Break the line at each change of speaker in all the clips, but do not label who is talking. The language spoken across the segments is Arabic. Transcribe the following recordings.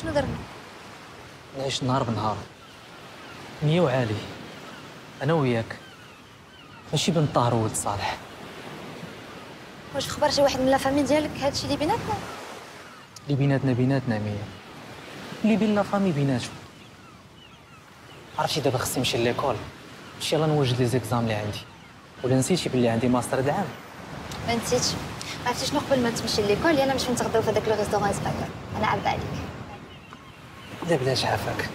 شنو درنا
نعيش نهار بنهار. ميا وعلي. أنا وياك. ماشي بن طاهر وولد صالح.
واش خبر شي واحد من la famille ديالك؟ هادشي اللي بيناتنا.
اللي بيناتنا بيناتنا ميا. اللي بين la famille بيناتهم عرفتي دابا خصني نمشي l'école نمشي يلا نوجد les exams اللي عندي. ولا نسيتي بلي عندي ماستر د العام؟
ما نسيتش. عرفتي شنو؟ قبل ما تمشي l'école أنا مش نتغداو في هذاك le restaurant espagnol. أنا عارض عليك.
لا بلاش عافاك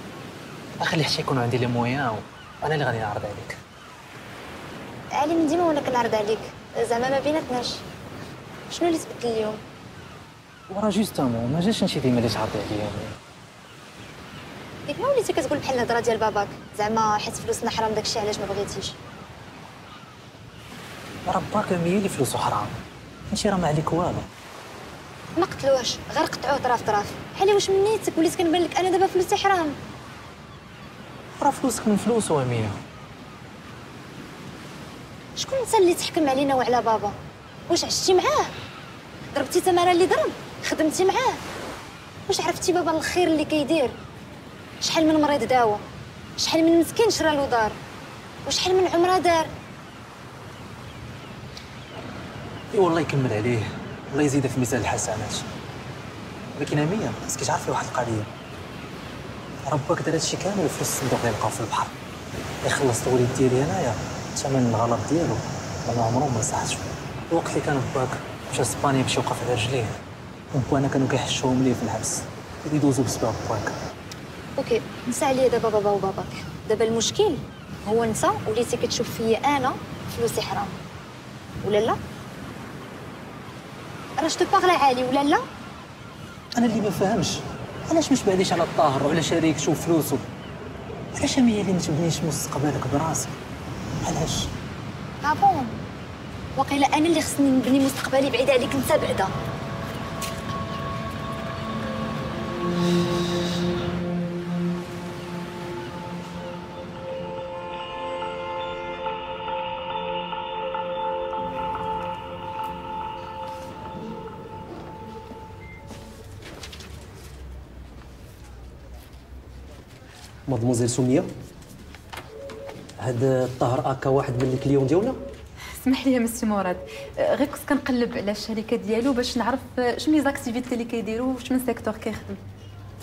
اخلي حتى يكون عندي les moyens وأنا اللي غادي نعرض عليك.
علي من ديما وأنا كنعرض عليك. زعما ما بيناتناش. شنو اللي تبدل اليوم؟
وراه justement ما جاش نشي ديما اللي تعرضي عليا.
ديك ما وليتي كتقول بحال الهضرة ديال باباك. زعما حيت فلوسنا حرام داكشي علاش ما بغيتيش.
راه باك مية اللي فلوسو حرام انت راه ما عليك والو.
ما قتلوش غير قطعوه طراف طراف. بحال واش من نيتك وليت كنبان لك أنا دابا فلوسي حرام
راه فلوسك من فلوسو مية
شكون انت اللي تحكم علينا وعلى بابا؟ واش عشتي معاه؟ ضربتي تمارة اللي ضرب؟ خدمتي معاه؟ واش عرفتي بابا الخير اللي كيدير؟ شحال من مريض داوى؟ شحال من مسكين شرا له دار؟ وشحال من عمرة دار؟
إي والله يكمل عليه. الله يزيده في ميزان الحسنات ولكن مية خاصك تعرفي واحد القضية. ربك دار هادشي كامل وفلوس الصندوق اللي لقاو في البحر اللي خلصت الوليد ديالي انايا ثمن الغلط ديالو. والله عمره ما صحتش. الوقت اللي كان باك مشى لإسبانيا باش يوقف على رجليه. وبوانا كانوا كيحشوهم ليه في الحبس. يدوزو بسبب باك.
أوكي نسى عليا دابا بابا وباباك. دابا المشكل هو انت وليتي كتشوف فيا أنا فلوسي حرام ولا لا؟ راه جو باغلا عالي ولا لا؟
أنا اللي ما فاهمش علاش مش بعديش على الطاهر وعلى شريكته وفلوسه علاش مية اللي ما تبنيش مستقبلك براسك؟ علاش؟
ها بون وقيلا أنا اللي خصني نبني مستقبلي بعيد عليك انت بعدا.
مادموزيل سمية. هاد الطهر أكا واحد من ال clients ديالنا؟
اسمح لي يا مسي مراد غير كنت كنقلب على الشركة ديالو باش نعرف شنو les activités اللي كيديروا وش من secteur كيخدم.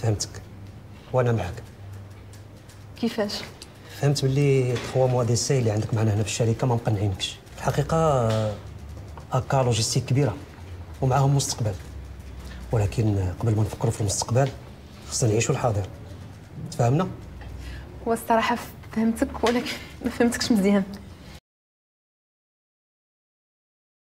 فهمتك. وأنا معاك.
كيفاش؟
فهمت باللي trois mois d'essai اللي عندك معنا هنا في الشركة ما مقنعينكش. الحقيقة أكا logistique كبيرة ومعاهم مستقبل. ولكن قبل ما نفكروا في المستقبل خصنا نعيشوا الحاضر. تفهمنا
هو الصراحة فهمتك ولكن ما فهمتكش مزيان.